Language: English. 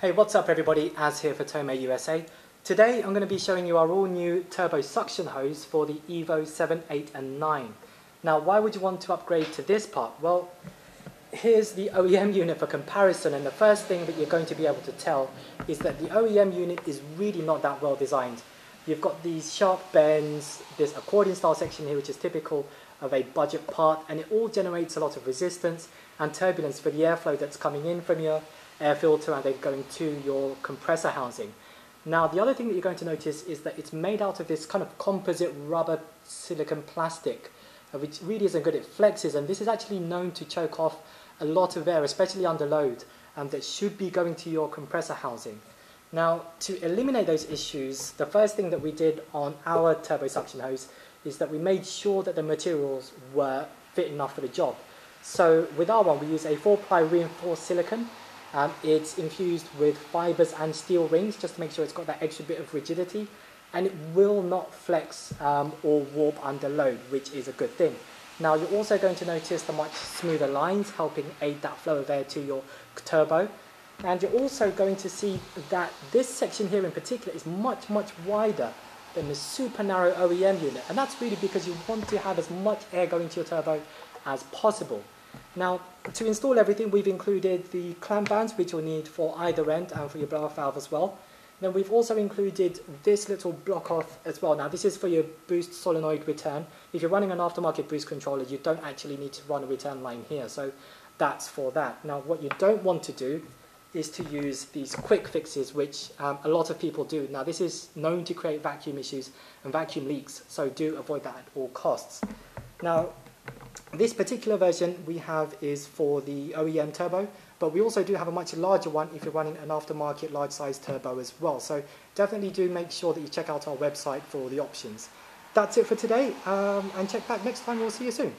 Hey, what's up everybody? Az here for Tomei USA. Today I'm going to be showing you our all new turbo suction hose for the Evo 7, 8 and 9. Now why would you want to upgrade to this part? Well, here's the OEM unit for comparison and the first thing that you're going to be able to tell is that the OEM unit is really not that well designed. You've got these sharp bends, this accordion style section here which is typical of a budget part and it all generates a lot of resistance and turbulence for the airflow that's coming in from your air filter and then going to your compressor housing. Now the other thing that you're going to notice is that it's made out of this kind of composite rubber silicon plastic uh, which really isn't good. It flexes and this is actually known to choke off a lot of air, especially under load, um, that should be going to your compressor housing. Now, to eliminate those issues, the first thing that we did on our turbo suction hose is that we made sure that the materials were fit enough for the job. So with our one, we use a 4-ply reinforced silicon um, it's infused with fibers and steel rings just to make sure it's got that extra bit of rigidity and it will not flex um, or warp under load, which is a good thing. Now you're also going to notice the much smoother lines helping aid that flow of air to your turbo. And you're also going to see that this section here in particular is much, much wider than the super narrow OEM unit. And that's really because you want to have as much air going to your turbo as possible. Now, to install everything, we've included the clamp bands, which you'll need for either end and for your blow-off valve as well. Then we've also included this little block off as well. Now, this is for your boost solenoid return. If you're running an aftermarket boost controller, you don't actually need to run a return line here. So that's for that. Now, what you don't want to do is to use these quick fixes, which um, a lot of people do. Now, this is known to create vacuum issues and vacuum leaks, so do avoid that at all costs. Now, this particular version we have is for the OEM turbo, but we also do have a much larger one if you're running an aftermarket large size turbo as well. So definitely do make sure that you check out our website for the options. That's it for today, um, and check back next time. We'll see you soon.